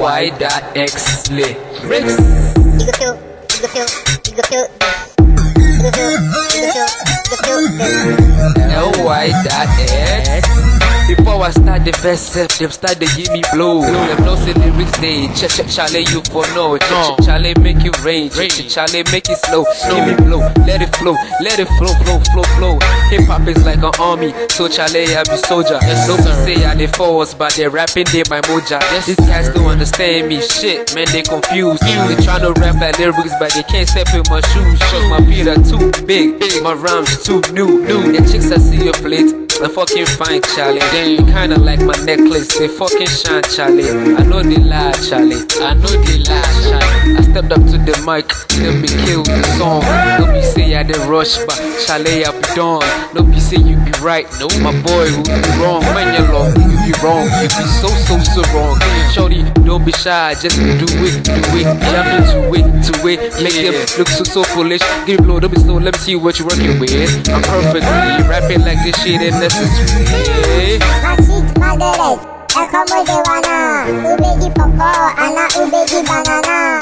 Ly dot X feel this. Ly dot X. Before I start the verse, step, them start to give me blow. No, them no say lyrics they check check chale you for no. Check check chale make it rain. Check check chale make it slow. Give me blow, let it flow, let it flow, flow, flow, flow. Hip hop is like an army, so chale I be soldier. No say I they force, but they rapping they my moja. These guys don't understand me, shit, man they confused. They tryna rap like Lyrix, but they can't step in my shoes. Cause my feet are too big, my rhymes too new. New, the chicks I see your plate. I fucking fine, Charlie. Then you kinda like my necklace. They fucking shine, Charlie. I know they lie, Charlie. I know they lie, Charlie. I stepped up to the mic, let me kill the song. Be say I did rush, but Charlie, I be done. No be say you be right, no, my boy, who be wrong. Man, you long, you be wrong. You be so, so, so wrong. Shorty, don't be shy, just do it, do it. Jump into it, to it. Make them look so, so foolish. Give it blow, don't be slow, let me see what you're working with. I'm perfectly rapping like this shit ain't necessary. Machit Margaret. Ubegi popo, ana ubegi banana.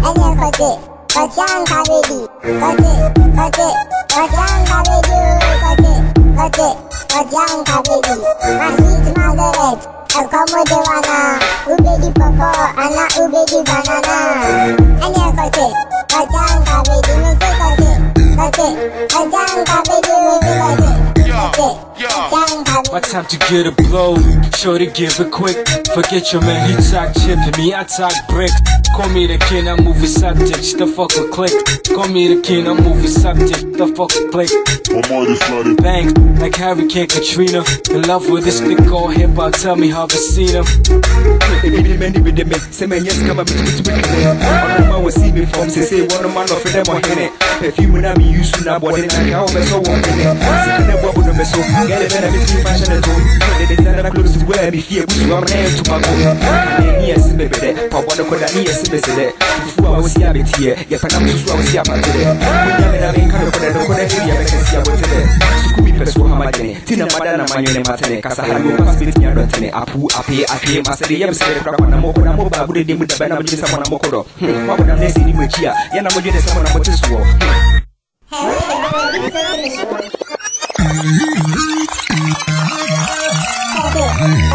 Enye kote, kotian kabedi. Kote, kote, kotian kabedi. Kote, kote, kotian kabedi. Machit Margaret, accommode wana. Ubegi popo, ana ubegi banana. Enye kote, kabedi. Mese kote, kote, kotian kabedi. My time to get a blow, sure to give it quick. Forget your man, he talk chip and me, I talk brick. Call me the king, I move with subjects, the fuck a click. Call me the king, I move with subject, the fuck a click. I'm already flooded. Bangs like Hurricane Katrina. In love with this stick called hip hop, tell me how you seen him. Perfume na me use na body na ka o so one hene. Say kana bo bo no me so. Get it na me see fashion to. They dey na close to where me fear with your man to my boy. Me as for one of the years in the city. Two hours here, bit here, yet I'm just two hours here, but today. When I'm in a car, but I don't want to hear me see what today. Sukumi pesu hamadene, tina madana manyone matene, kasa hamu pasbit nyarotene, apu, ape, ape, masari, yam sere, kwa na moko na moba, bude de muda bana mjisa mwana mokoro. Wako na nesi ni mwechia, yana mwjene sama na mwote suwo. Hello, hello, hello, hello, hello, hello, hello, hello, hello, hello,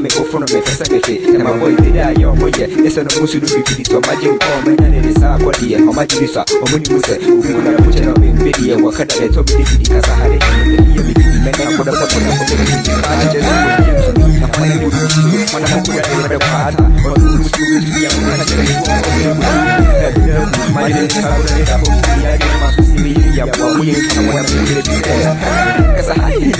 comete. Na me go for no me for second. And my boy did I your boy. Yes, I know musu do be to imagine come and then it is our body. How much is that? Or when you say we could have put it on in video. What kind of top did it? Because I had it. Yeah, me men na koda koda koda koda I just want you to na fanya ni utu mana kuya ni mada pata or utu ya mana jere ni kwa kwa maji ni sa koda ni tapo ya ni masu simi ya kwa mwenye kama wana mwenye kasa hai